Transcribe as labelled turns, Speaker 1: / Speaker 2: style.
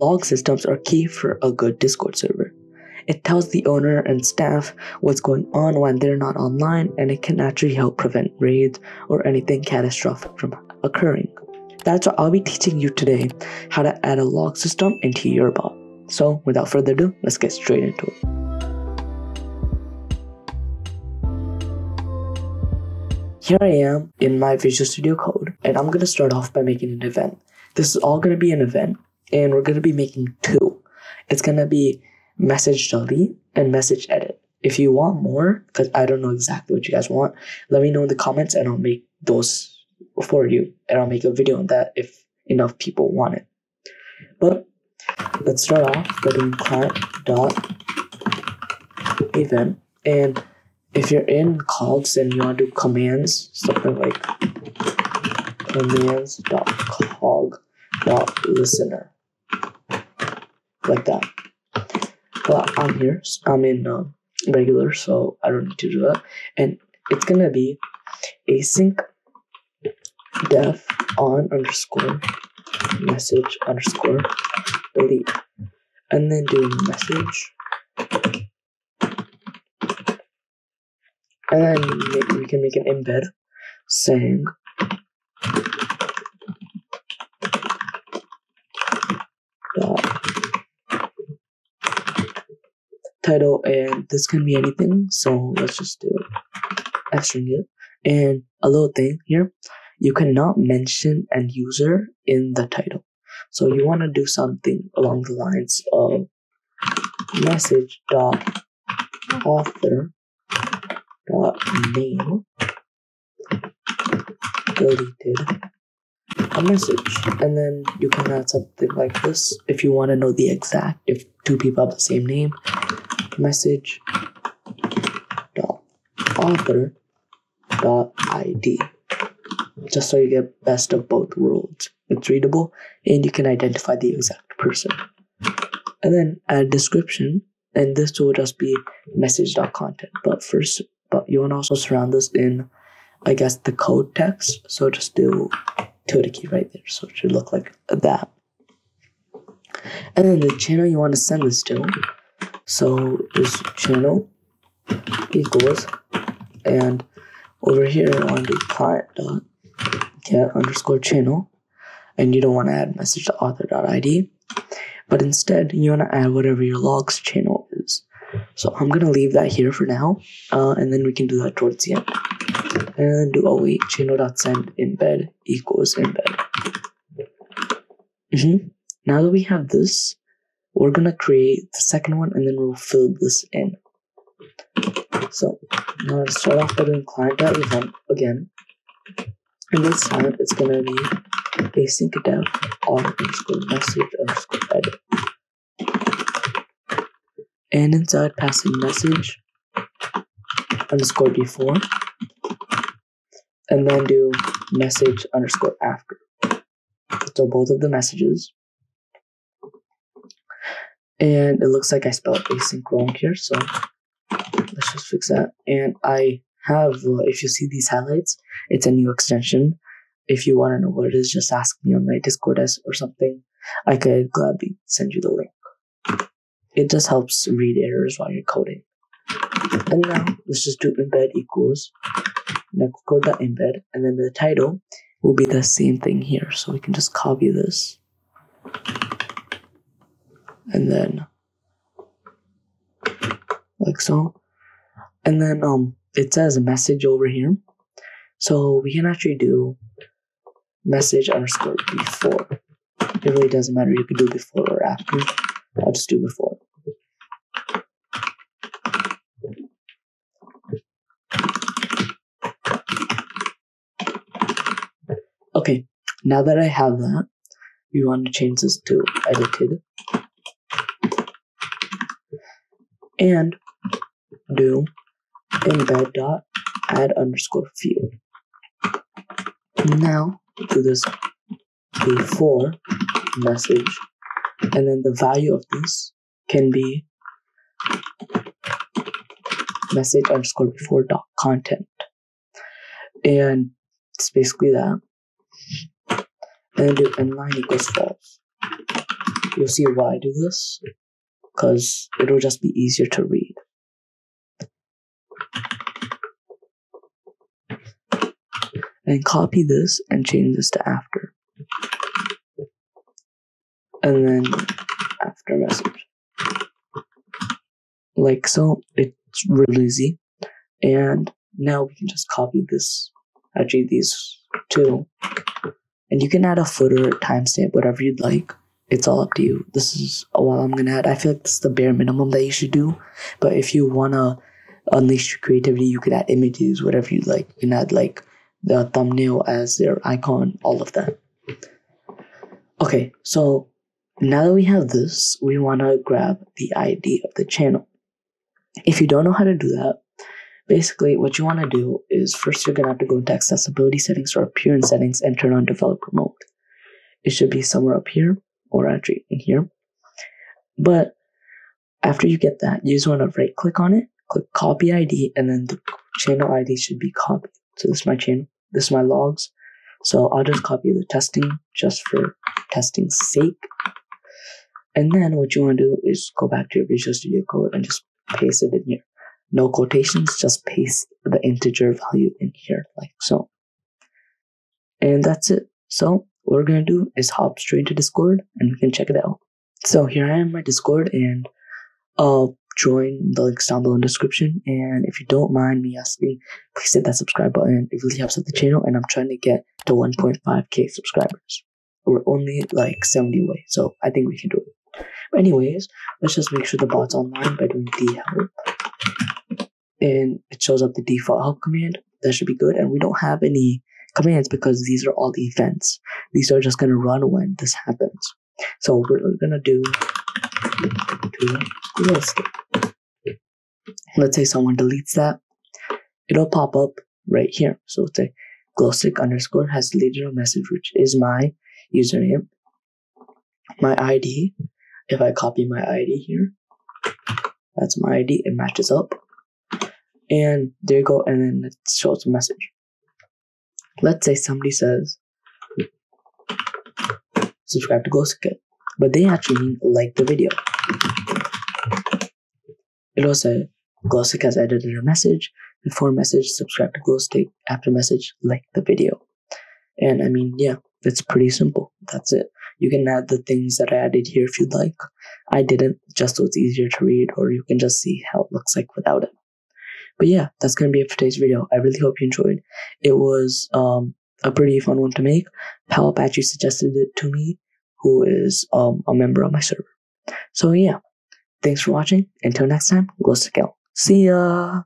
Speaker 1: Log systems are key for a good Discord server. It tells the owner and staff what's going on when they're not online, and it can actually help prevent raids or anything catastrophic from occurring. That's what I'll be teaching you today how to add a log system into your bot. So, without further ado, let's get straight into it. Here I am in my Visual Studio Code, and I'm gonna start off by making an event. This is all gonna be an event, and we're gonna be making two. It's gonna be message delete and message edit. If you want more, because I don't know exactly what you guys want, let me know in the comments and I'll make those for you. And I'll make a video on that if enough people want it. But let's start off by doing dot event. And if you're in cogs and you want to do commands, something like commands dot cog dot listener. Like that. But I'm here. I'm in uh, regular, so I don't need to do that. And it's gonna be async def on underscore message underscore delete, and then do message. And then we can make an embed saying dot title and this can be anything so let's just do f string it. And a little thing here you cannot mention end user in the title. So you want to do something along the lines of message dot author dot name deleted a message. And then you can add something like this if you want to know the exact if two people have the same name message dot author dot id just so you get best of both worlds. It's readable and you can identify the exact person. And then add description and this will just be message dot content. But first but you want to also surround this in i guess the code text. So just do key right there. So it should look like that. And then the channel you want to send this to so this channel equals and over here to do client dot get underscore channel and you don't want to add message to author dot id but instead you want to add whatever your logs channel is. So I'm gonna leave that here for now uh, and then we can do that towards the end. And do oh wait channel dot send embed equals embed. Mm-hmm. now that we have this we're gonna create the second one and then we'll fill this in. So now let's start off by doing client.event again. And this time it's gonna be async def on underscore message underscore edit. And inside passing message underscore before and then do message underscore after. So both of the messages and it looks like I spelled async wrong here, so let's just fix that. And I have, uh, if you see these highlights, it's a new extension. If you want to know what it is, just ask me on my Discord or something. I could gladly send you the link. It just helps read errors while you're coding. And now let's just do embed equals nextcord that embed, and then the title will be the same thing here. So we can just copy this and then like so. And then um it says message over here. So we can actually do message underscore before. It really doesn't matter. You can do before or after. I'll just do before. Okay now that i have that we want to change this to edited and do embed dot add underscore field. Now do this before message, and then the value of this can be message underscore before dot content, and it's basically that. And do inline equals false. you'll see why I do this. Because it'll just be easier to read. And copy this and change this to after. And then after message. Like so, it's really easy. And now we can just copy this, actually these two. And you can add a footer, timestamp, whatever you'd like. It's all up to you. This is what I'm gonna add. I feel like this is the bare minimum that you should do. But if you wanna unleash your creativity, you could add images, whatever you like. You can add like the thumbnail as their icon, all of that. Okay, so now that we have this, we wanna grab the ID of the channel. If you don't know how to do that, basically what you want to do is first you're to have to go into accessibility settings or appearance settings and turn on developer mode. It should be somewhere up here or actually in here. But after you get that, you just want to right click on it, click copy ID, and then the channel ID should be copied. So this is my channel, this is my logs. So I'll just copy the testing just for testing's sake. And then what you want to do is go back to your Visual Studio Code and just paste it in here. No quotations, just paste the integer value in here like so. And that's it. So what we're gonna do is hop straight to Discord and we can check it out. So here I am my Discord and I'll join the links down below in the description. And if you don't mind me asking, please hit that subscribe button. It really helps out the channel and I'm trying to get to 1.5k subscribers. We're only like 70 away, so I think we can do it. But anyways, let's just make sure the bot's online by doing the help. And it shows up the default help command. That should be good. And we don't have any commands because these are all events. These are just gonna run when this happens. So we're do to list. Let's say someone deletes that. It'll pop up right here. So it's say glowstik underscore has deleted a message, which is my username. My ID. If I copy my ID here, that's my ID. It matches up. And there you go. And then it shows a message. Let's say somebody says, subscribe to Glowstik, but they actually mean like the video. It'll say, Glowstik has edited a message. Before message, subscribe to Glowstik. After message, like the video. And I mean, yeah, it's pretty simple. That's it. You can add the things that I added here if you'd like. I didn't, just so it's easier to read, or you can just see how it looks like without it. But yeah, that's gonna be it for today's video. I really hope you enjoyed. It was um, a pretty fun one to make. Palp suggested it to me, who is um, a member of my server. So yeah, thanks for watching. Until next time, go out. See ya!